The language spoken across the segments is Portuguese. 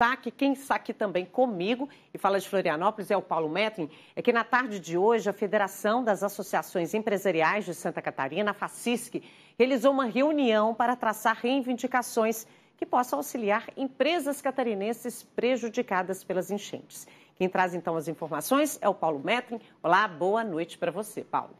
destaque, quem está aqui também comigo e fala de Florianópolis é o Paulo Metrin, é que na tarde de hoje a Federação das Associações Empresariais de Santa Catarina, a FACISC, realizou uma reunião para traçar reivindicações que possam auxiliar empresas catarinenses prejudicadas pelas enchentes. Quem traz então as informações é o Paulo Metrin. Olá, boa noite para você, Paulo.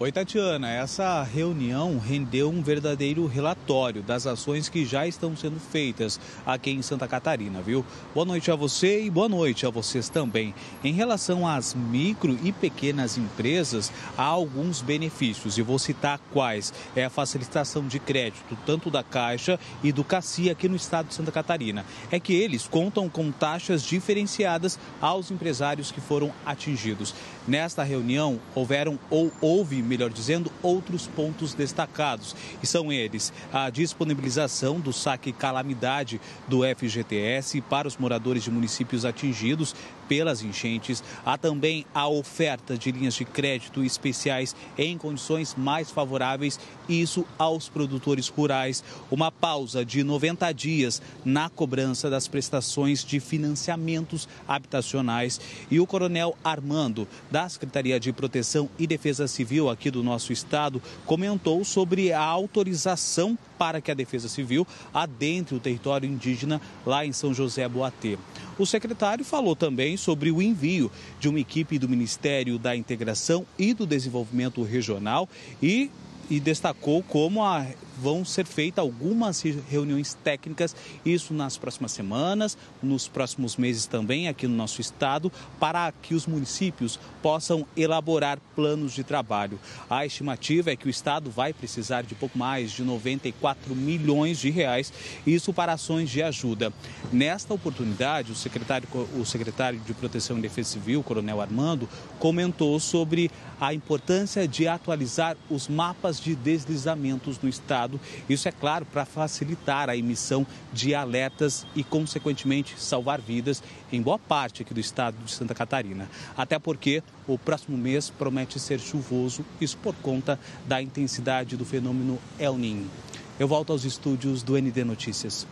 Oi, Tatiana. Essa reunião rendeu um verdadeiro relatório das ações que já estão sendo feitas aqui em Santa Catarina, viu? Boa noite a você e boa noite a vocês também. Em relação às micro e pequenas empresas, há alguns benefícios e vou citar quais. É a facilitação de crédito, tanto da Caixa e do CACI aqui no estado de Santa Catarina. É que eles contam com taxas diferenciadas aos empresários que foram atingidos. Nesta reunião, houveram ou houve melhor dizendo, outros pontos destacados. E são eles a disponibilização do saque calamidade do FGTS para os moradores de municípios atingidos pelas enchentes. Há também a oferta de linhas de crédito especiais em condições mais favoráveis, isso aos produtores rurais. Uma pausa de 90 dias na cobrança das prestações de financiamentos habitacionais. E o coronel Armando, da Secretaria de Proteção e Defesa Civil aqui do nosso estado, comentou sobre a autorização para que a Defesa Civil adentre o território indígena lá em São José Boatê. O secretário falou também sobre o envio de uma equipe do Ministério da Integração e do Desenvolvimento Regional e, e destacou como a vão ser feitas algumas reuniões técnicas, isso nas próximas semanas, nos próximos meses também aqui no nosso estado, para que os municípios possam elaborar planos de trabalho. A estimativa é que o estado vai precisar de pouco mais de 94 milhões de reais, isso para ações de ajuda. Nesta oportunidade, o secretário, o secretário de Proteção e Defesa Civil, Coronel Armando, comentou sobre a importância de atualizar os mapas de deslizamentos no estado. Isso é claro para facilitar a emissão de alertas e, consequentemente, salvar vidas em boa parte aqui do estado de Santa Catarina. Até porque o próximo mês promete ser chuvoso, isso por conta da intensidade do fenômeno El Niño. Eu volto aos estúdios do ND Notícias.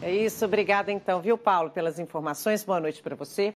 É isso, obrigada então, viu, Paulo, pelas informações. Boa noite para você.